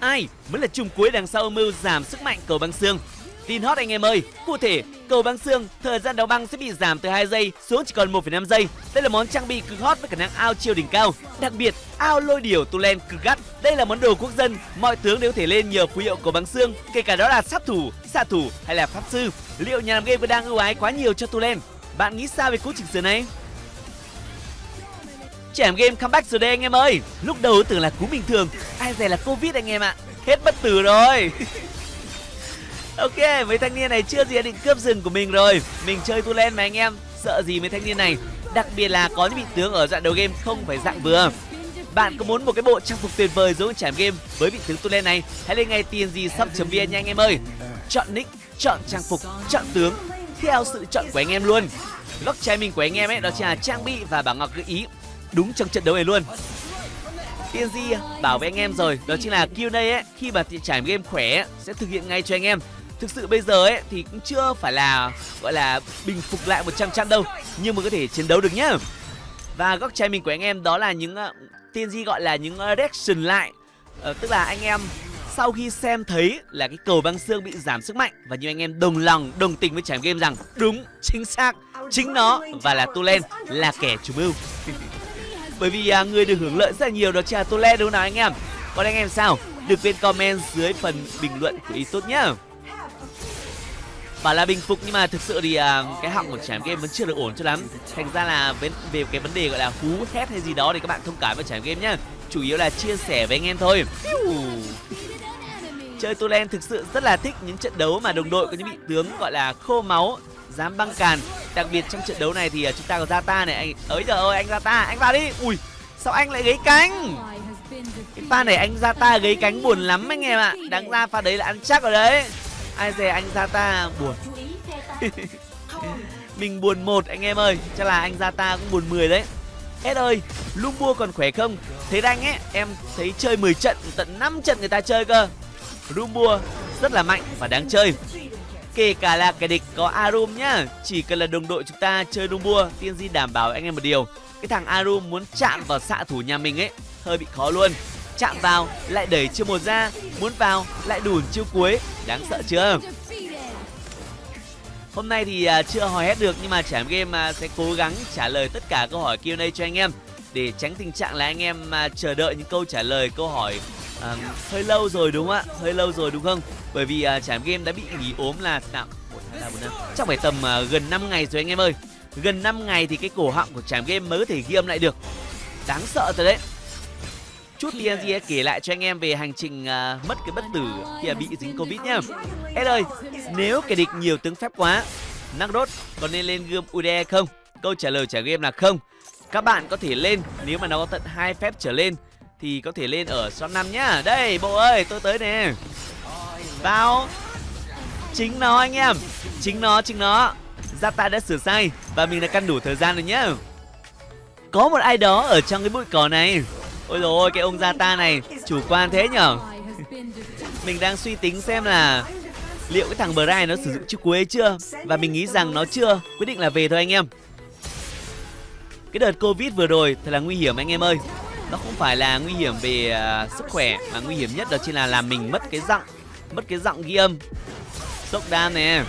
Ai mới là chung cuối đằng sau âm mưu giảm sức mạnh cầu băng xương? Tin hot anh em ơi, cụ thể cầu băng xương thời gian đóng băng sẽ bị giảm từ 2 giây xuống chỉ còn 1,5 giây. Đây là món trang bị cực hot với khả năng ao chiều đỉnh cao. Đặc biệt, ao lôi điểu tu len cực gắt. Đây là món đồ quốc dân, mọi tướng đều có thể lên nhờ phù hiệu cầu băng xương, kể cả đó là sát thủ, xạ thủ hay là pháp sư. Liệu nhà làm game có đang ưu ái quá nhiều cho tu len? Bạn nghĩ sao về cú chỉnh sửa này? Trẻm game comeback rồi đây anh em ơi. Lúc đầu tưởng là cú bình thường. Ai dè là Covid anh em ạ. Hết bất tử rồi. Ok, mấy thanh niên này chưa gì định cướp rừng của mình rồi. Mình chơi tu len mà anh em. Sợ gì mấy thanh niên này. Đặc biệt là có những vị tướng ở dạng đầu game không phải dạng vừa. Bạn có muốn một cái bộ trang phục tuyệt vời giống trải game với vị tướng tu len này? Hãy lên ngay tiền gì sắp vn nha anh em ơi. Chọn nick chọn trang phục chọn tướng. Theo sự chọn của anh em luôn. Góc trái mình của anh em ấy đó chính là trang bị và bảo ngọc gợi ý đúng trong trận đấu này luôn. TNG bảo với anh em rồi đó chính là Q&A ấy khi mà trải game khỏe sẽ thực hiện ngay cho anh em. Thực sự bây giờ ấy thì cũng chưa phải là gọi là bình phục lại một trăm trận đâu nhưng mà có thể chiến đấu được nhá. Và góc trái mình của anh em đó là những ờ, uh, TNG gọi là những uh, reaction lại. Uh, tức là anh em sau khi xem thấy là cái cầu băng xương bị giảm sức mạnh và như anh em đồng lòng đồng tình với trải game rằng đúng chính xác chính nó và là Tulen là kẻ chủ mưu. bởi vì à, người được hưởng lợi rất là nhiều đó chính là Tulen đúng không nào anh em? Còn anh em sao? Được viên comment dưới phần bình luận của ý tốt nhá. Bảo là bình phục nhưng mà thực sự thì à, cái họng của trải game vẫn chưa được ổn cho lắm. Thành ra là về, về cái vấn đề gọi là hú hét hay gì đó thì các bạn thông cảm với trải game nhá. Chủ yếu là chia sẻ với anh em thôi. Chơi Tulen thực sự rất là thích những trận đấu mà đồng đội có những vị tướng gọi là khô máu dám băng càn. Đặc biệt trong trận đấu này thì à, chúng ta có Zata này anh ấy trời ơi anh Zata anh vào đi. Ui sao anh lại gấy cánh? Cái pha này anh Zata gấy cánh buồn lắm anh em ạ. Đáng ra pha đấy là ăn chắc rồi đấy. Ai dè anh Zata buồn. Mình buồn một anh em ơi. Chắc là anh Zata cũng buồn 10 đấy. Hết ơi, Lumbua còn khỏe không? Thế anh ấy, em thấy chơi 10 trận, tận 5 trận người ta chơi cơ. Lumbua rất là mạnh và đáng chơi. Kể cả là kẻ địch có Arum nhá. Chỉ cần là đồng đội chúng ta chơi Lumbua Tiên Di đảm bảo anh em một điều. Cái thằng Arum muốn chạm vào xạ thủ nhà mình ấy Hơi bị khó luôn. Chạm vào lại đẩy chiêu một ra Muốn vào lại đùn chiêu cuối. Đáng sợ chưa? Hôm nay thì à, chưa hỏi hết được nhưng mà trải game à, sẽ cố gắng trả lời tất cả câu hỏi Q&A cho anh em. Để tránh tình trạng là anh em à, chờ đợi những câu trả lời câu hỏi à, hơi lâu rồi đúng không ạ? Hơi lâu rồi đúng không? Bởi vì uh, trải game đã bị nghỉ ốm là năm chắc phải tầm uh, gần 5 ngày rồi anh em ơi. Gần 5 ngày thì cái cổ họng của trải game mới có thể ghi âm lại được. Đáng sợ rồi đấy chút TNG kể lại cho anh em về hành trình uh, mất cái bất tử khi bị dính Covid nhá. Ed ơi, nếu kẻ địch nhiều tướng phép quá, Nagdot có nên lên gươm Ude không? Câu trả lời trả game là không. Các bạn có thể lên nếu mà nó có tận hai phép trở lên thì có thể lên ở slot 5 nhá. Đây, bộ ơi, tôi tới nè. Vào. Chính nó anh em. Chính nó, chính nó. Zata đã sửa sai và mình đã căn đủ thời gian rồi nhá. Có một ai đó ở trong cái bụi cỏ này Ôi rồi ôi cái ông Zata này chủ quan thế nhở Mình đang suy tính xem là liệu cái thằng Brian nó sử dụng chiếc cuối chưa và mình nghĩ rằng nó chưa quyết định là về thôi anh em cái đợt covid vừa rồi thật là nguy hiểm anh em ơi nó không phải là nguy hiểm về uh, sức khỏe mà nguy hiểm nhất đó chính là làm mình mất cái giọng mất cái giọng ghi âm sốc đam nè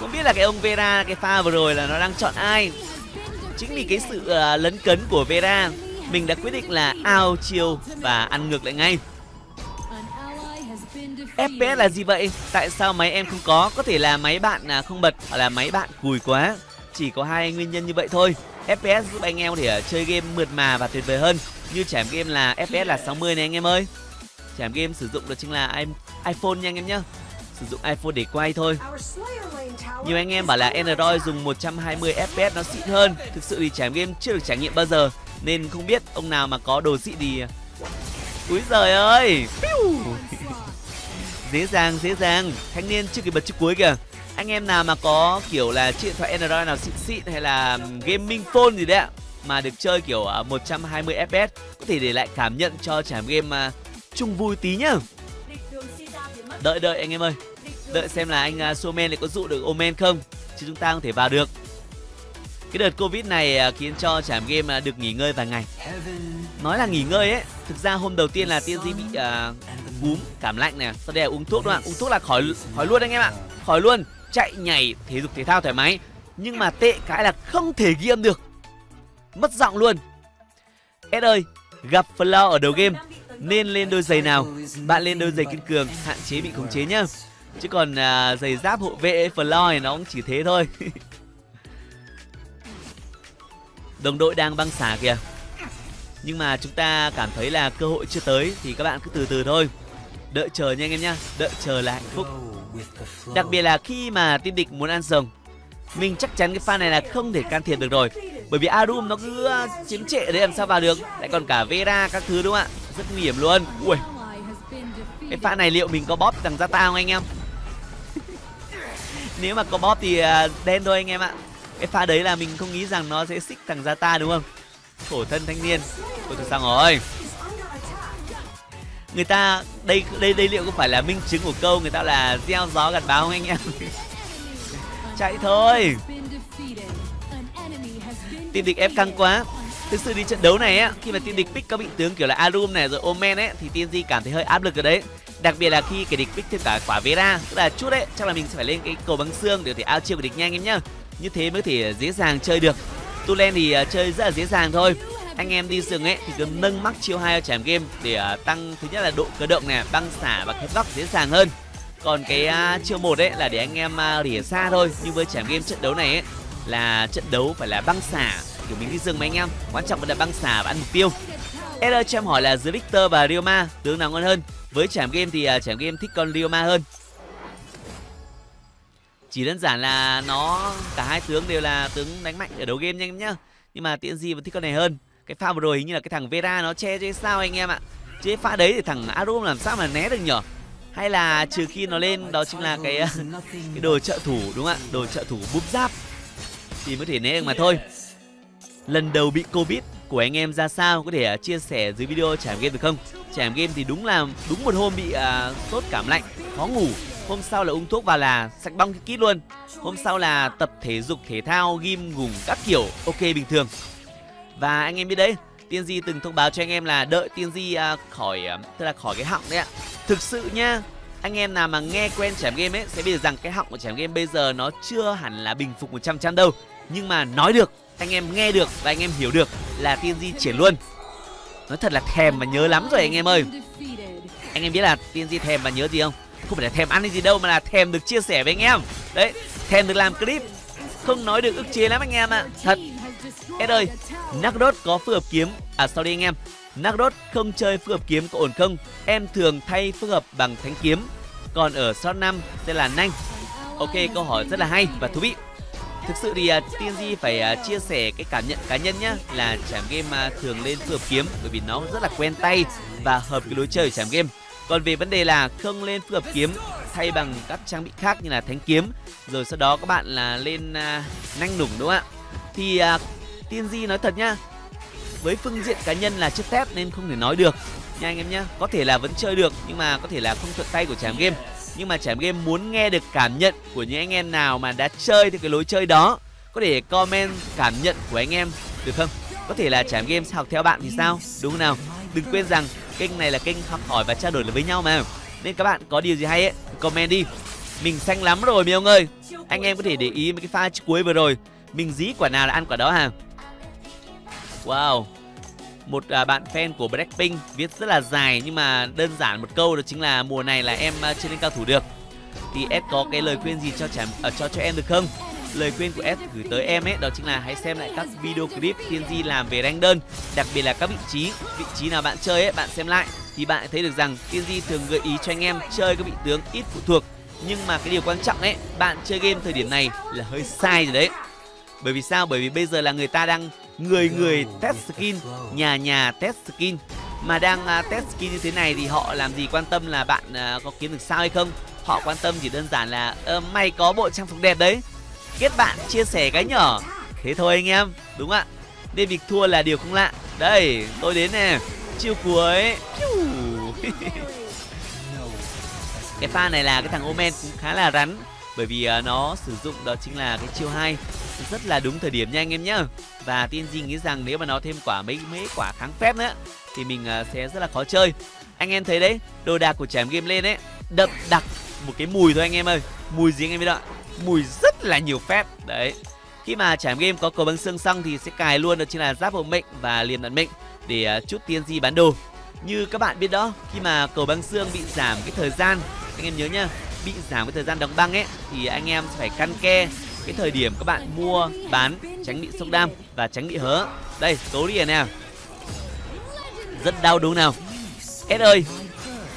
không biết là cái ông vera cái pha vừa rồi là nó đang chọn ai chính vì cái sự uh, lấn cấn của vera mình đã quyết định là ao chiều và ăn ngược lại ngay FPS là gì vậy? Tại sao máy em không có? Có thể là máy bạn là không bật hoặc là máy bạn cùi quá. Chỉ có hai nguyên nhân như vậy thôi. FPS giúp anh em có thể ờ, chơi game mượt mà và tuyệt vời hơn. Như trải game là FPS là 60 này anh em ơi. Trải game sử dụng được chính là iPhone nha anh em nhá. Sử dụng iPhone để quay thôi. Nhiều anh em bảo là Android dùng 120 FPS nó xịn hơn. Thực sự thì trải game chưa được trải nghiệm bao giờ. Nên không biết ông nào mà có đồ xịn thì úi giời ơi! Dễ dàng dễ dàng. Thanh niên chưa kịp bật chiếc cuối kìa. Anh em nào mà có kiểu là chiếc điện thoại Android nào xịn xịn hay là gaming phone gì đấy ạ mà được chơi kiểu 120 fps có thể để lại cảm nhận cho trải game mà chung vui tí nhá đợi đợi anh em ơi. Đợi xem là anh à, uh, Somen lại có dụ được Omen không chứ chúng ta không thể vào được. Cái đợt covid này uh, khiến cho trảm game uh, được nghỉ ngơi vài ngày. Nói là nghỉ ngơi ấy thực ra hôm đầu tiên là tiên di bị uh, cúm cảm lạnh này. Sau đây là uống thuốc đúng không ạ. Uống thuốc là khỏi khỏi luôn anh em ạ. Khỏi luôn. Chạy nhảy thể dục thể thao thoải mái. Nhưng mà tệ cái là không thể ghi âm được. Mất giọng luôn. S ơi gặp flow ở đầu game nên lên đôi giày nào bạn lên đôi giày kiên cường hạn chế bị khống chế nhá. Chứ còn à, giày giáp hộ vệ Flo nó cũng chỉ thế thôi. Đồng đội đang băng xả kìa. Nhưng mà chúng ta cảm thấy là cơ hội chưa tới thì các bạn cứ từ từ thôi. Đợi chờ nha anh em nhá đợi chờ là hạnh phúc. Đặc biệt là khi mà team địch muốn ăn rồng mình chắc chắn cái pha này là không thể can thiệp được rồi. Bởi vì Arum nó cứ à, chiếm trệ đấy làm sao vào được? Lại còn cả Vera các thứ đúng không ạ? Rất nguy hiểm luôn. Ui. Cái pha này liệu mình có bóp thằng gia tao không anh em? Nếu mà có bóp thì à, đen thôi anh em ạ. Cái pha đấy là mình không nghĩ rằng nó sẽ xích thằng gia ta đúng không? Khổ thân thanh niên. Ôi, thật xong rồi? Người ta, đây đây đây liệu có phải là minh chứng của câu người ta là gieo gió gặt báo không anh em? Chạy thôi. Tìm địch ép căng quá thực sự đi trận đấu này á khi mà tiên địch pick các vị tướng kiểu là arum này rồi omen ấy thì tiên cảm thấy hơi áp lực ở đấy. Đặc biệt là khi kẻ địch pick thêm cả quả vera tức là chút đấy chắc là mình sẽ phải lên cái cầu băng xương để có thể ao chiêu của địch nhanh em nhá. Như thế mới thể dễ dàng chơi được. Tulen thì à, chơi rất là dễ dàng thôi. Anh em đi rừng ấy thì cứ nâng mắc chiêu hai ở trảm game để à, tăng thứ nhất là độ cơ động này băng xả và khép góc dễ dàng hơn. Còn cái uh, chiêu một ấy là để anh em uh, rỉa xa thôi. Nhưng với trảm game trận đấu này ấy là trận đấu phải là băng xả kiểu mình đi rừng mà anh em. Quan trọng là băng xả và ăn mục tiêu. Error cho em hỏi là giữa Victor và rioma tướng nào ngon hơn? Với trảm game thì à, uh, trảm game thích con rioma hơn. Chỉ đơn giản là nó cả hai tướng đều là tướng đánh mạnh ở đầu game nhanh nhá. Nhưng mà tiện gì vẫn thích con này hơn. Cái pha vừa rồi hình như là cái thằng Vera nó che chứ sao anh em ạ. Chứ pha đấy thì thằng Arum làm sao mà né được nhở? Hay là trừ khi nó lên đó chính là cái à, cái đồ trợ thủ đúng không ạ? Đồ trợ thủ búp giáp thì mới thể né được mà thôi lần đầu bị covid của anh em ra sao? Có thể uh, chia sẻ dưới video trải game được không? Trải game thì đúng là đúng một hôm bị uh, sốt cảm lạnh khó ngủ. Hôm sau là uống thuốc và là sạch bong cái kít luôn. Hôm sau là tập thể dục thể thao ghim gùng các kiểu ok bình thường. Và anh em biết đấy tiên di từng thông báo cho anh em là đợi tiên di uh, khỏi uh, tức là khỏi cái họng đấy ạ. Thực sự nha, anh em nào mà nghe quen trải game ấy sẽ biết được rằng cái họng của trải game bây giờ nó chưa hẳn là bình phục một trăm trăm đâu. Nhưng mà nói được anh em nghe được và anh em hiểu được là tiên di triển luôn. Nói thật là thèm và nhớ lắm rồi anh em ơi. Anh em biết là tiên di thèm và nhớ gì không? Không phải là thèm ăn gì đâu mà là thèm được chia sẻ với anh em. Đấy, thèm được làm clip, không nói được ức chế lắm anh em ạ. À. thật. Ed ơi Nagdot có phù hợp kiếm. À sorry anh em. Nagdot không chơi phù hợp kiếm có ổn không? Em thường thay phù hợp bằng thánh kiếm. Còn ở shot 5 sẽ là nhanh. Ok, câu hỏi rất là hay và thú vị thực sự thì à, uh, TNG phải uh, chia sẻ cái cảm nhận cá nhân nhá là trảm game uh, thường lên phù hợp kiếm bởi vì nó rất là quen tay và hợp cái lối chơi của trảm game. Còn về vấn đề là không lên phù hợp kiếm thay bằng các trang bị khác như là thánh kiếm rồi sau đó các bạn là lên uh, nanh nủng đúng không ạ? Thì uh, tiên di nói thật nhá với phương diện cá nhân là chất thép nên không thể nói được. Nha anh em nhá có thể là vẫn chơi được nhưng mà có thể là không thuận tay của trảm game nhưng mà trảm game muốn nghe được cảm nhận của những anh em nào mà đã chơi theo cái lối chơi đó. Có thể comment cảm nhận của anh em được không? Có thể là trảm game học theo bạn thì sao? Đúng không nào? Đừng quên rằng kênh này là kênh học hỏi và trao đổi với nhau mà. Nên các bạn có điều gì hay ấy comment đi. Mình xanh lắm rồi, mấy ông ơi. Anh em có thể để ý mấy cái pha cuối vừa rồi. Mình dí quả nào là ăn quả đó hả? wow một à, bạn fan của Blackpink viết rất là dài nhưng mà đơn giản một câu đó chính là mùa này là em à, chưa lên cao thủ được. Thì S có cái lời khuyên gì cho chả, à, cho cho em được không? Lời khuyên của S gửi tới em ấy đó chính là hãy xem lại các video clip Thiên Di làm về rank đơn đặc biệt là các vị trí vị trí nào bạn chơi ấy bạn xem lại. Thì bạn thấy được rằng Thiên Di thường gợi ý cho anh em chơi các vị tướng ít phụ thuộc. Nhưng mà cái điều quan trọng ấy bạn chơi game thời điểm này là hơi sai rồi đấy. Bởi vì sao? Bởi vì bây giờ là người ta đang người người test skin nhà nhà test skin. Mà đang uh, test skin như thế này thì họ làm gì quan tâm là bạn uh, có kiếm được sao hay không? Họ quan tâm chỉ đơn giản là ờ, uh, mày có bộ trang phục đẹp đấy. Kết bạn chia sẻ cái nhỏ. Thế thôi anh em đúng ạ. Nên việc thua là điều không lạ. Đây tôi đến nè. Chiêu cuối. Cái pha này là cái thằng omen cũng khá là rắn bởi vì à, nó sử dụng đó chính là cái chiêu hai rất là đúng thời điểm nha anh em nhá. Và tiên di nghĩ rằng nếu mà nó thêm quả mấy mấy quả kháng phép nữa, thì mình à, sẽ rất là khó chơi. Anh em thấy đấy, đồ đạc của trải game lên đấy đậm đặc một cái mùi thôi anh em ơi. Mùi gì anh em biết ạ? Mùi rất là nhiều phép. Đấy. Khi mà trải game có cầu băng xương xong thì sẽ cài luôn, đó chính là giáp hộ mệnh và liềm đạn mệnh để à, chút tiên di bán đồ. Như các bạn biết đó, khi mà cầu băng xương bị giảm cái thời gian, anh em nhớ nhá bị giảm cái thời gian đóng băng ấy, thì anh em phải căn ke cái thời điểm các bạn mua, bán, tránh bị sốc đam và tránh bị hớ. Đây, tố đi nào. Rất đau đúng nào? S ơi,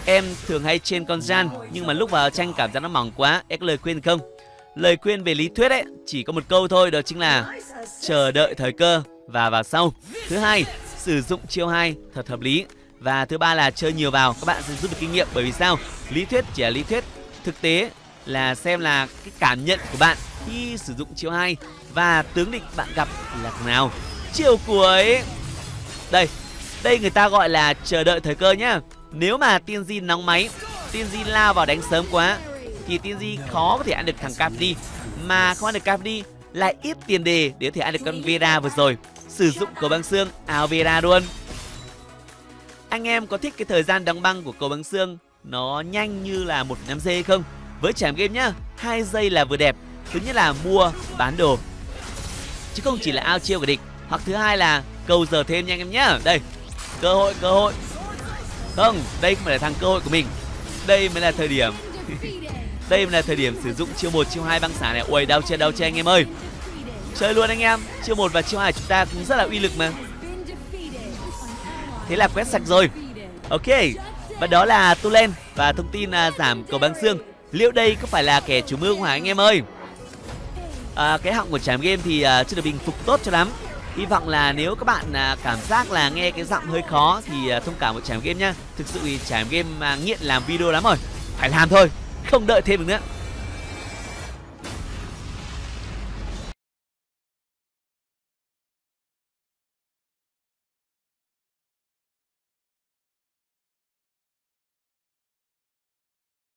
em thường hay trên con gian nhưng mà lúc vào tranh cảm giác nó mỏng quá. Em có lời khuyên không? Lời khuyên về lý thuyết ấy, chỉ có một câu thôi, đó chính là chờ đợi thời cơ và vào sau. Thứ hai, sử dụng chiêu hai thật hợp lý. Và thứ ba là chơi nhiều vào, các bạn sẽ rút được kinh nghiệm bởi vì sao? Lý thuyết chỉ là lý thuyết thực tế là xem là cái cảm nhận của bạn khi sử dụng chiêu hai và tướng địch bạn gặp là thằng nào. Chiều cuối. Đây đây người ta gọi là chờ đợi thời cơ nhá. Nếu mà tiên di nóng máy, tiên di lao vào đánh sớm quá, thì tiên di khó có thể ăn được thằng capri mà không ăn được capri lại ít tiền đề để có thể ăn được con Vera vừa rồi. Sử dụng cầu băng xương, áo Vera luôn. Anh em có thích cái thời gian đóng băng của cầu băng xương nó nhanh như là một năm giây không? Với trải game nhá, hai giây là vừa đẹp. Thứ nhất là mua, bán đồ. Chứ không chỉ là ao chiêu của địch. Hoặc thứ hai là cầu giờ thêm nhanh em nhá. Đây, cơ hội cơ hội. Không, đây không phải là thằng cơ hội của mình. Đây mới là thời điểm. Đây mới là thời điểm sử dụng chiêu một, chiêu hai băng xả này. Ui, đau chưa đau chưa anh em ơi. Chơi luôn anh em. Chiêu một và chiêu hai chúng ta cũng rất là uy lực mà. Thế là quét sạch rồi. Ok và đó là tulen và thông tin là giảm cầu băng xương. Liệu đây có phải là kẻ chủ mưu không hả anh em ơi? À, cái họng của trảm game thì à, chưa được bình phục tốt cho lắm. Hy vọng là nếu các bạn à, cảm giác là nghe cái giọng hơi khó thì à, thông cảm một trảm game nhá thực sự thì trảm game à, nghiện làm video lắm rồi. Phải làm thôi không đợi thêm được nữa.